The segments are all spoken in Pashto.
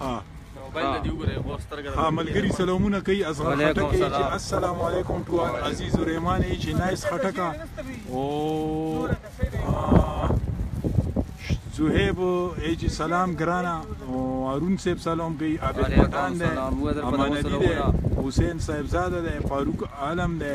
ها موبایل دې وګورئ غوږ سترګه ها ملګری سلامونه کوي اصغر خټک یې چې السلام علیکم ټو عزیز الرحمن یې چې نایس خټک او زهیب یې چې سلام ګرانه او هارون صاحب سلام کوي عابد پټان دی امانتی دی حسین صاحب زاده دی فاروق عالم دی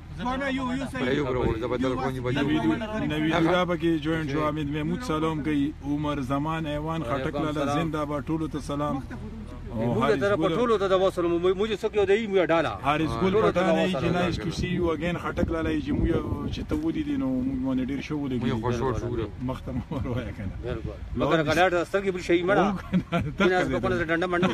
ایوب راوړ د بدل کوم دی بدل نوی لورا پکې جوائن شو امید محمود سلام کوي عمر زمان ایوان خټک لاله زنده با ټولو ته سلام موږ تر په ټولو ته د وصل موږ څوک یو دی موږ ډاله حارس ګل پټان ای جنایش ټو سی یو اگین خټک لاله ای چې موږ چې ته ودی دي نو موږ باندې ډیر شو ولګي موږ خوشو شو مختم ور وای کنه بالکل مګر غلاټ سترګې بل شي مړه تاسو په خپل ډنډه منډه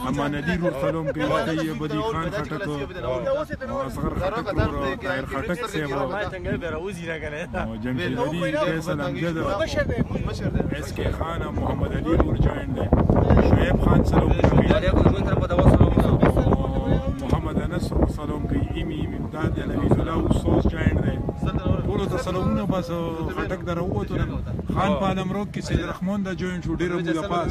امانلی رور سلام کوي ته یې بدی خان خټک او اصغر خټک رور او طاهر خټک صاحب او جنگ چلری فیصل امجد اس کې خان او محمد علي رور جوائن دی شعیب خان سلام کوي محمد انس رور سلام کوي ایمی امداد علوی الله استاد جوائن دی ټول ته سلامونه بس خټک دروته خان پالمرو کې سید رحمان دا جوائن شو ډیره موده پاس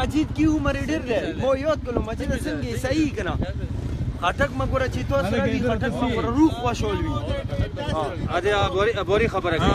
مجید کی عمر ډیر دی مو یاد کړو مجید څنګه صحیح کنه خټک مګوره چې تاسو راوي خټک مګوره روح خوشحال وي ا دې ابوري ابوري خبره کوي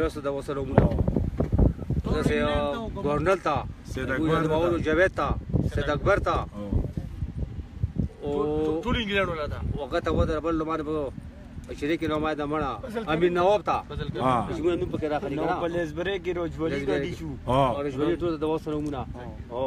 رسو د وسره مو ده سه ګورنل تا سید اکبر تا جاوید تا سید اکبر تا او ټول انګلیډ ولا تا وخت و در بل لمر بو شریک نو ما د مړه امین نواب تا چې موږ نوم پکې راخلي نو په لیزبرې کې روجبلی ګډي شو او روجبلی ټول د وسره مو نه او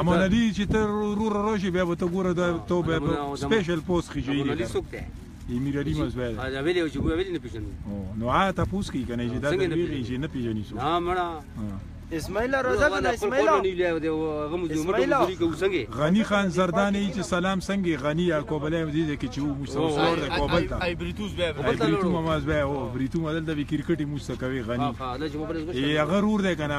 امان علي چې ته رور راشي بیا به ته ګوره دا تو به سپیشل پوسټ کې جوړیږي امان علي څوک دی امیر علي مزوی دی دا ویلی چې ویلی نه پیژني نو آ تاسو کې کنه چې دا ویلی چې نه پیژني څوک نه مړه اسماعیل روزه ده اسماعیل اسماعیل غنی خان زردانی چې سلام څنګه غنی یا کوبلې مزید کې چې مستوسور ده کوبل ته ای بریتوس به کوبل ته بریتو مماز به او بریتو مدل د کرکټي مستکوي غنی هغه رور ده کنه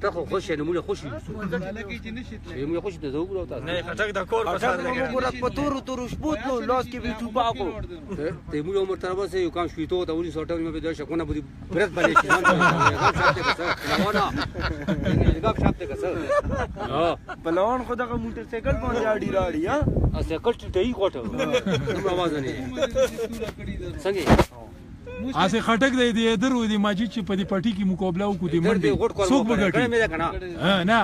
ته خو خوشې نمونه خوشې نمونه خوشې ته زه وګورم تاسو نه خټک د کور په سر لګره وګوره په تورو تورو شپو تلو لاس کې به ټوپا کو ته موږ عمر تر اوسه یو کام شوې ته ونی سوټه مې به د شکونه بری برت باندې شي نه غاب شپته کسر پلوان خو دغه موټر سایکل باندې اډی راړي ها سایکل ټټي کوټه نو आवाज نه څنګه هسې خټک دی دی در و دی ماجد چې په دې پټي کې مقابله وکړو دی منډي څوک به ګټي نه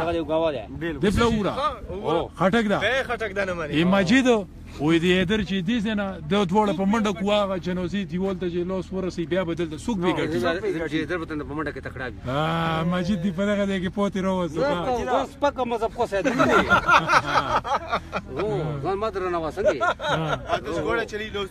دی بلا وره خټک دا خټک دا نه مانی ماجد وې دی در چې دې نه د دوړ په منډه کوه چې نو سي دی ولته چې لوس ورسي بیا بدل د سوق به ګټي چې در وطن په منډه کې تکړه وي ها ماجد دی په دغه دی کې پوتې روزه دا سپک مذهب کو سي دی ځان مدر نه وسنګي تاسو ګوره چې لوس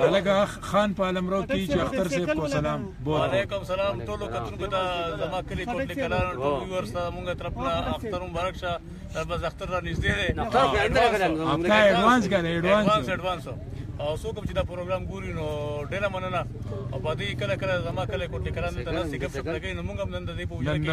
هلکه خان په علمرو کې چې اختر صاحب کو سلام وعلیکم سلام ټولو کتونکو ته زما کلی کوټ لیکلان ټول ویورز ته مونږه طرف نه اختر مبارک شه تر بس اختر را نږدې دی نه تاسو اډوانس کنه اډوانس اډوانس او څوک چې دا پروګرام ګوري نو ډېره مننه او په دې کله کله زما کله کوټ لیکلان ته نسې ګپ شپ لګي نو مونږ هم نن د دې په وجه کې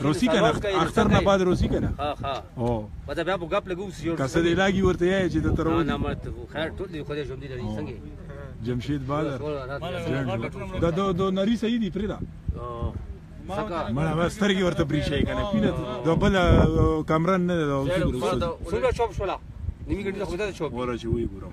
روسی کنه اختر نه بعد روسی کنه ها ها او ودا بیا په غپ لګو سی اور کسه دی لاګي ورته یې چې د تر ودی نه مت خیر ټول دی خو دې ژوند لري څنګه جمشید بازار دا دو دو نری صحیح دی پرې دا مړه بس سترګې ورته پرې شي کنه پینه دا بل کامران نه دا څنګه چوب شولا نیمه ګډه خو دا چوب ولا چې وی ګورم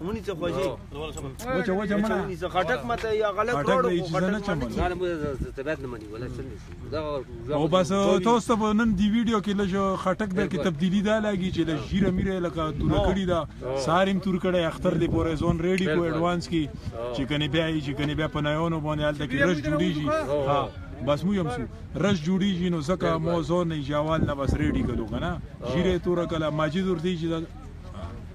ونی څه خوځي وچه وچه مړه ونی څه خټک مته یا غلط روړو خټک مته غاله مو طبيعت نه مني ولا څنګه شي دا او بس تاسو ته نن دی ویډیو کې لږ خټک د کې تبدیلی دا لګي چې لږ جیره میره لکه تور کړی دا ساریم تور کړی اختر دی پورې زون ریډي کو اډوانس کې چې کني بیا یې چې کني بیا په نایونو باندې حالت کې رش جوړیږي ها بس مو یم سو رش جوړیږي نو ځکه مو زون نه جوال نه بس ریډي کلو کنه جیره تور کله ماجی زور دی چې